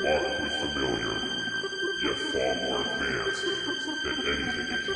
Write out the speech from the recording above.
oddly familiar, yet far more advanced than anything